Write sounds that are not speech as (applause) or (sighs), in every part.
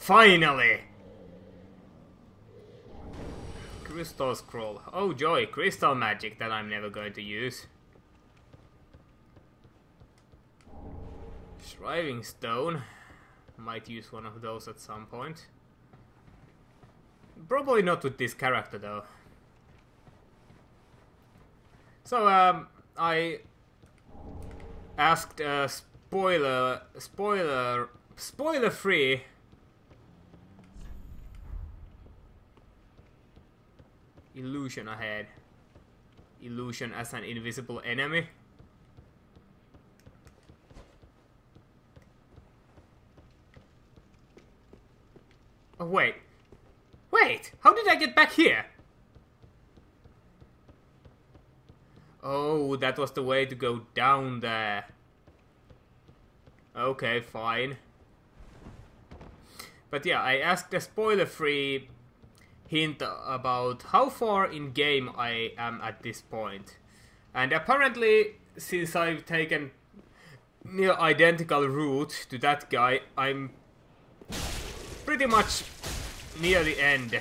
Finally! Crystal scroll. Oh joy, crystal magic that I'm never going to use. Shriving stone. Might use one of those at some point. Probably not with this character though. So, um, I asked a spoiler, spoiler, spoiler free illusion ahead. Illusion as an invisible enemy. Oh, wait. Wait! How did I get back here? Oh, that was the way to go down there. Okay, fine. But yeah, I asked a spoiler-free hint about how far in game I am at this point. And apparently, since I've taken near identical route to that guy, I'm pretty much near the end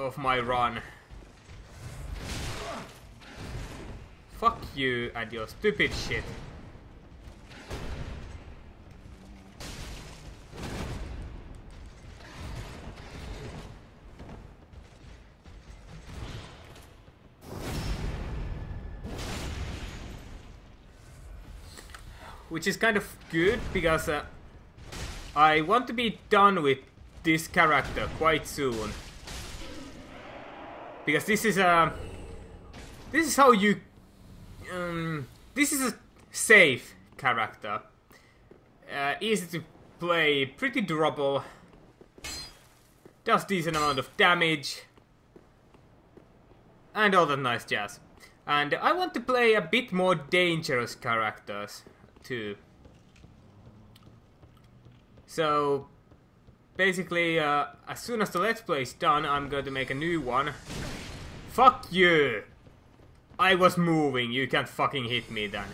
of my run. Fuck you and your stupid shit. Which is kind of good because uh, I want to be done with this character quite soon. Because this is a... Uh, this is how you... Um, this is a safe character. Uh, easy to play, pretty durable. Does decent amount of damage. And all that nice jazz. And I want to play a bit more dangerous characters too. So, basically, uh, as soon as the Let's Play is done, I'm going to make a new one. Fuck you! I was moving, you can't fucking hit me then.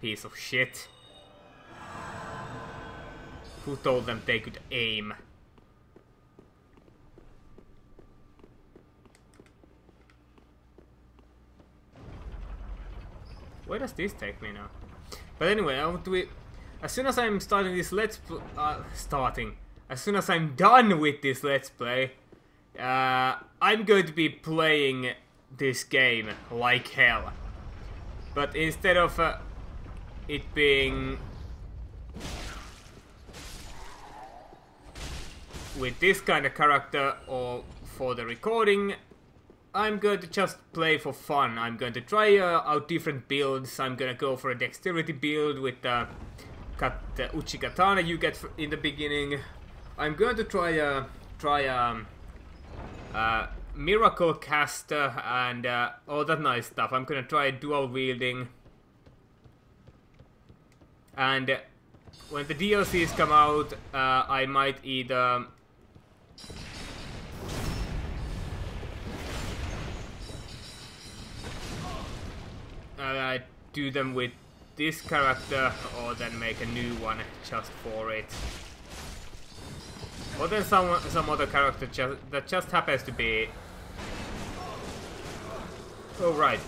Piece of shit. Who told them they could aim? Where does this take me now? But anyway, I want to... As soon as I'm starting this let's... Uh, starting. As soon as I'm done with this let's play, uh, I'm going to be playing this game like hell. But instead of uh, it being with this kind of character or for the recording, I'm going to just play for fun. I'm going to try uh, out different builds. I'm gonna go for a dexterity build with the kat, uh, Uchigatana you get in the beginning. I'm going to try uh, try um, uh, Miracle Caster and uh, all that nice stuff. I'm gonna try dual wielding. And when the DLCs come out, uh, I might either uh, do them with this character or then make a new one just for it. Or then some some other character that just happens to be... Oh right.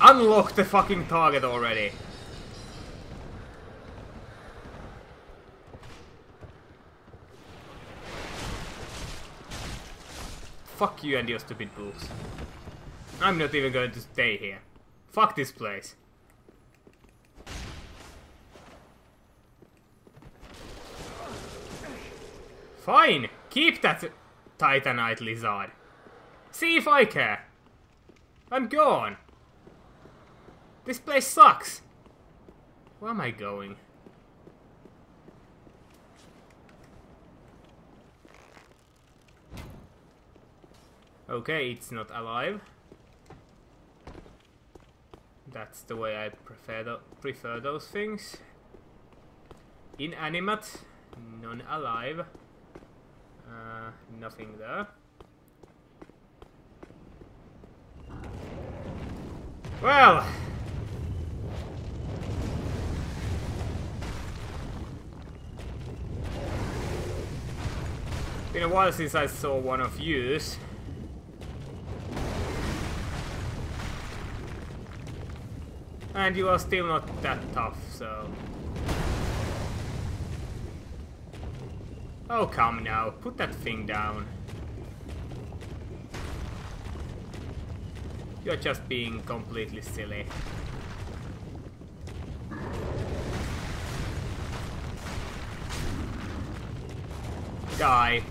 Unlock the fucking target already! Fuck you and your stupid books. I'm not even going to stay here. Fuck this place. Fine! Keep that Titanite lizard. See if I care. I'm gone. This place sucks. Where am I going? Okay, it's not alive. That's the way I prefer, th prefer those things. Inanimate, non-alive. Uh, nothing there. Well! Been a while since I saw one of yous. And you are still not that tough, so... Oh, come now. Put that thing down. You're just being completely silly. Die.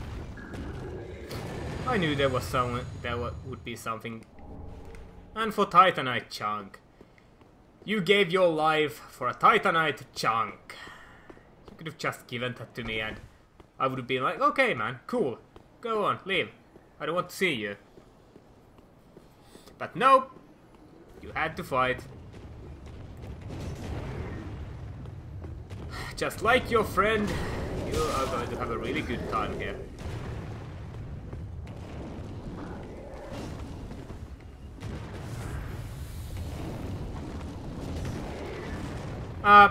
I knew there was some there would be something. And for Titanite chunk. You gave your life for a Titanite chunk. You could have just given that to me and I would have been like, okay man, cool. Go on, leave. I don't want to see you. But nope. You had to fight. Just like your friend, you are going to have a really good time here. Uh,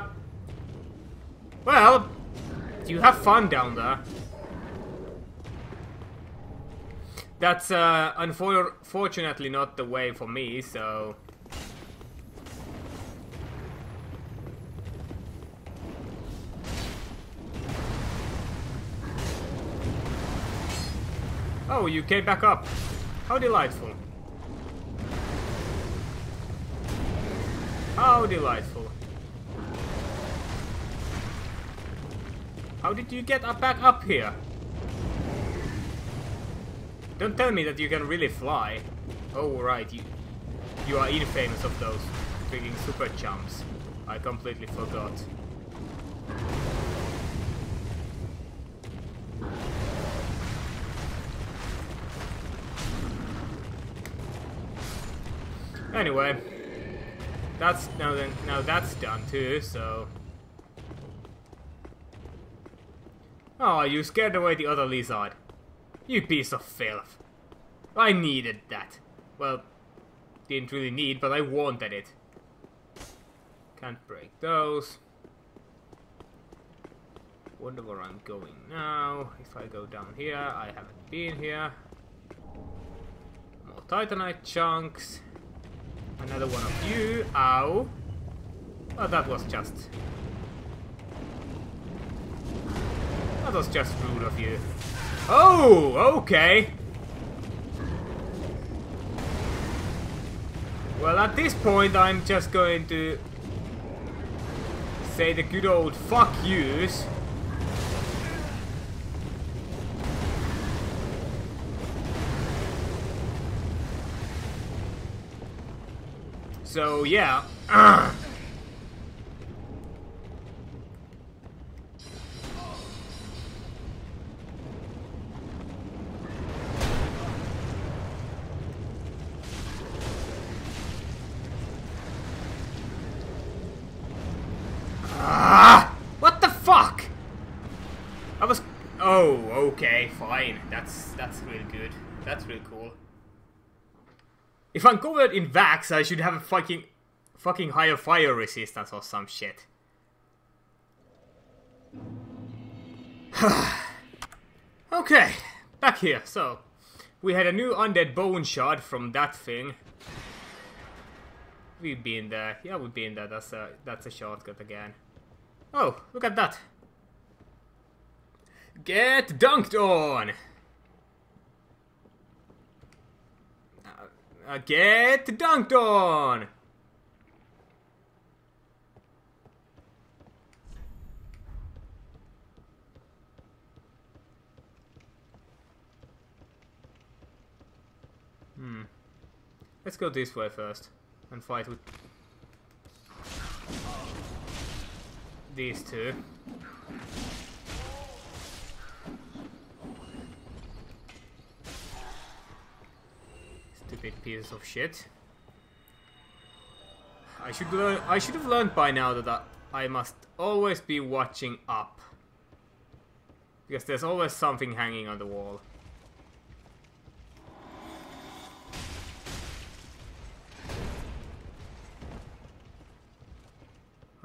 well, you have fun down there. That's uh, unfortunately not the way for me, so... Oh, you came back up. How delightful. How delightful. How did you get up back up here? Don't tell me that you can really fly. Oh, right, you, you are infamous of those freaking super jumps. I completely forgot. Anyway, that's now then now that's done too. So, oh, you scared away the other lizard. You piece of filth. I needed that. Well, didn't really need, but I wanted it. Can't break those. Wonder where I'm going now. If I go down here, I haven't been here. More Titanite chunks. Another one of you. Ow. Oh, that was just... Was just rude of you. Oh, okay. Well, at this point, I'm just going to say the good old fuck yous. So, yeah. ah! (clears throat) okay, fine. That's, that's really good. That's really cool. If I'm covered in Vax, I should have a fucking fucking higher fire resistance or some shit. (sighs) okay, back here. So, we had a new undead bone shard from that thing. We've been there. Yeah, we've been there. That's a that's a shortcut again. Oh, look at that. Get dunked on! Uh, get dunked on! Hmm. Let's go this way first and fight with these two. Stupid pieces of shit. I should learn. I should have learned by now that I must always be watching up, because there's always something hanging on the wall.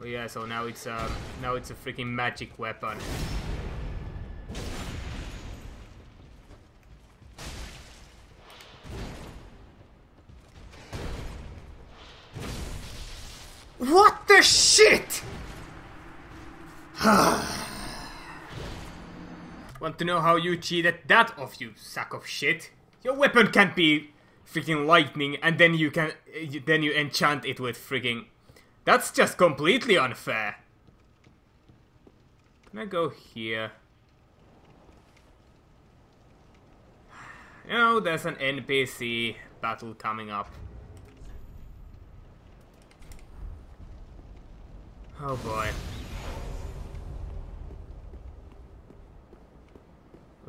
Oh yeah, so now it's a uh, now it's a freaking magic weapon. To know how you cheated that off, you sack of shit? Your weapon can't be freaking lightning, and then you can then you enchant it with freaking. That's just completely unfair. Can I go here? You (sighs) oh, know, there's an NPC battle coming up. Oh boy.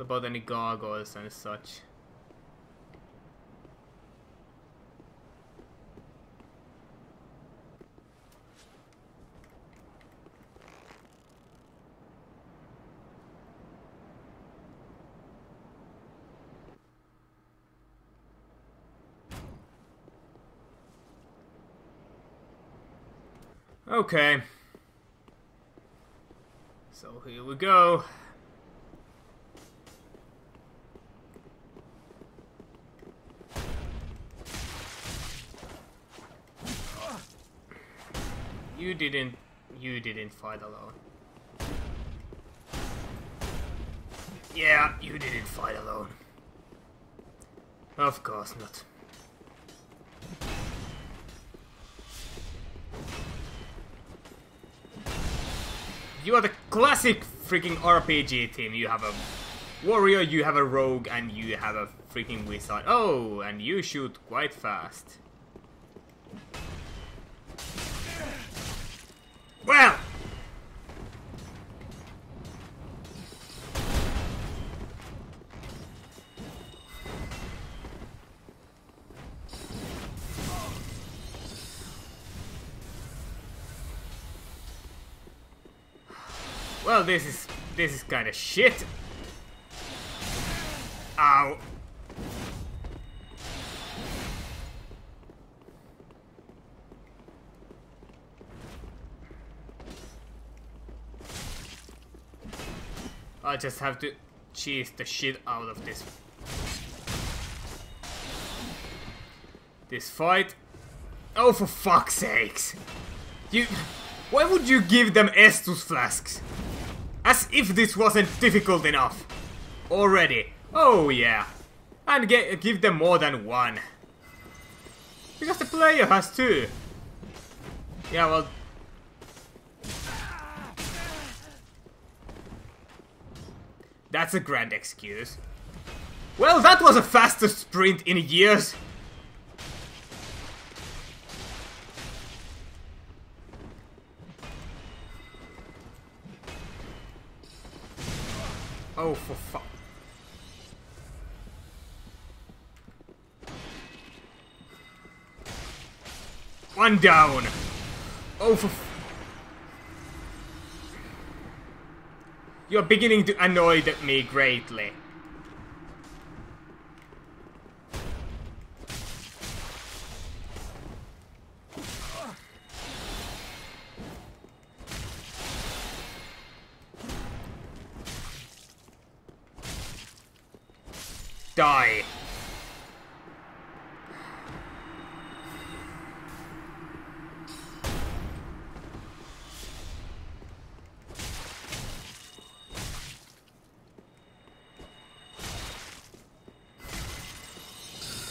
About any gargoyles and such? Okay. So here we go. You didn't you didn't fight alone. Yeah, you didn't fight alone. Of course not. You are the classic freaking RPG team. You have a warrior, you have a rogue, and you have a freaking wizard. Oh, and you shoot quite fast. This is this is kind of shit. Ow. I just have to cheese the shit out of this. This fight. Oh, for fuck's sakes! You... Why would you give them Estus flasks? As if this wasn't difficult enough. Already. Oh yeah. And get, give them more than one. Because the player has two. Yeah, well... That's a grand excuse. Well, that was a faster sprint in years. For fuck. One down. Oh, for You're beginning to annoy me greatly. Die.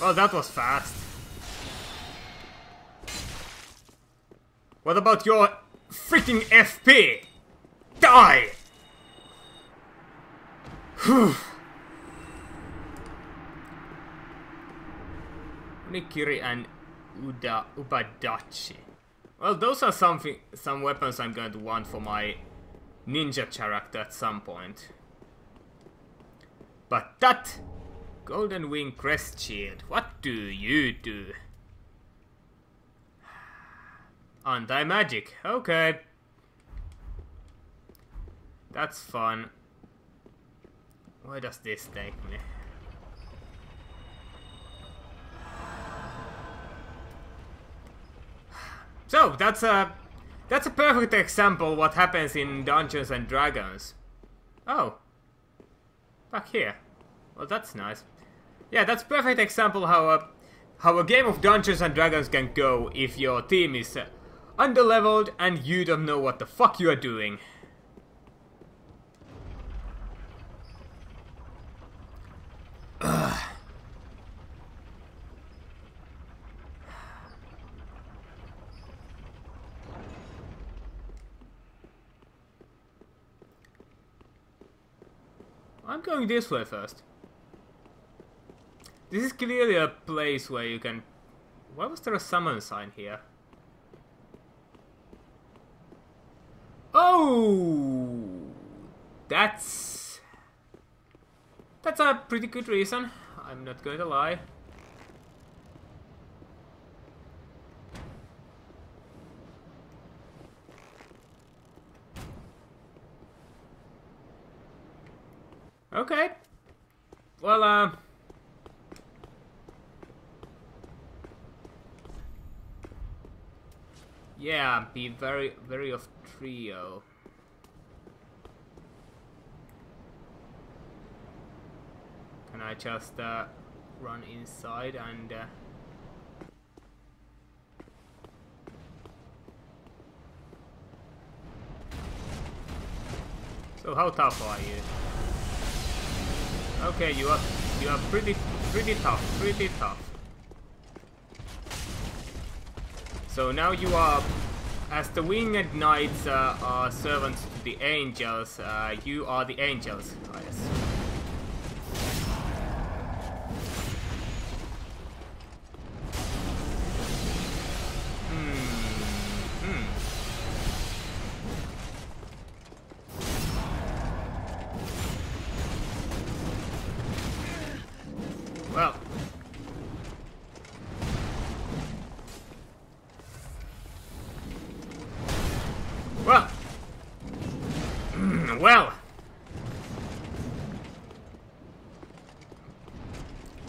Well, that was fast. What about your freaking FP? Die! (sighs) Whew. Nikiri and Uda Ubadachi. Well, those are something, some weapons I'm going to want for my ninja character at some point. But that Golden Wing Crest Shield, what do you do? Anti-magic, okay. That's fun. Where does this take me? So that's a that's a perfect example what happens in Dungeons and Dragons. Oh, back here. Well, that's nice. Yeah, that's perfect example how a how a game of Dungeons and Dragons can go if your team is. Uh, underleveled and you don't know what the fuck you are doing. I'm going this way first. This is clearly a place where you can... Why was there a summon sign here? Oh! That's... That's a pretty good reason. I'm not going to lie. Okay. Well, uh... Yeah, be very, very of trio. Can I just uh, run inside and... Uh... So how tough are you? Okay, you are you are pretty pretty tough, pretty tough. So now you are, as the winged knights uh, are servants to the angels, uh, you are the angels, I assume.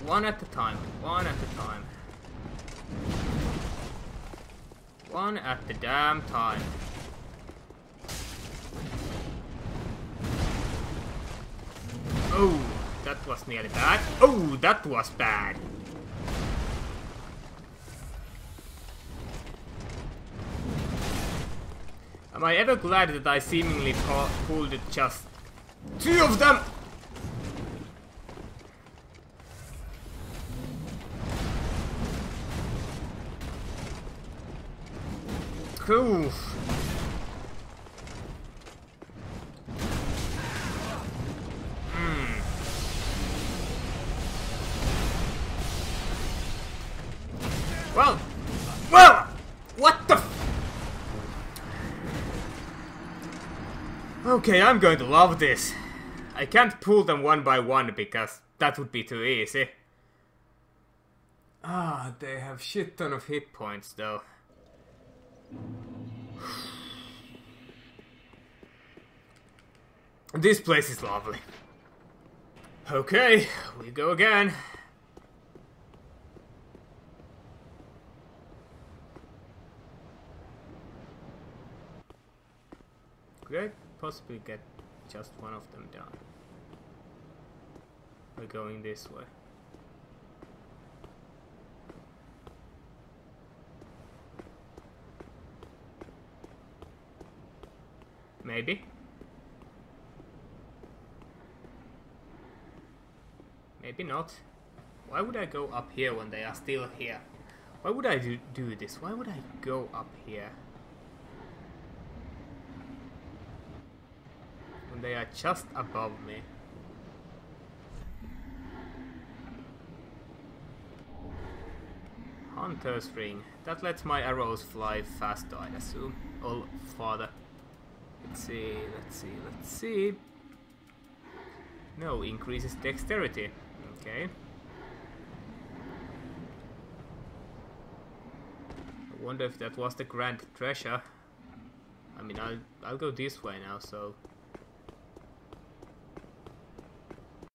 One at a time. One at a time. One at the damn time. Oh, that was nearly bad. Oh, that was bad. Am I ever glad that I seemingly pulled it just two of them? Cool. Hmm. Well, well, what the Okay, I'm going to love this. I can't pull them one by one because that would be too easy. Ah, they have shit ton of hit points though. This place is lovely. Okay, we go again. Could I possibly get just one of them down? By going this way. Maybe. Maybe not. Why would I go up here when they are still here? Why would I do, do this? Why would I go up here? When they are just above me. Hunter's ring. That lets my arrows fly faster, I assume. Or farther. Let's see, let's see, let's see. No, increases dexterity. Okay. I wonder if that was the grand treasure. I mean, I'll, I'll go this way now, so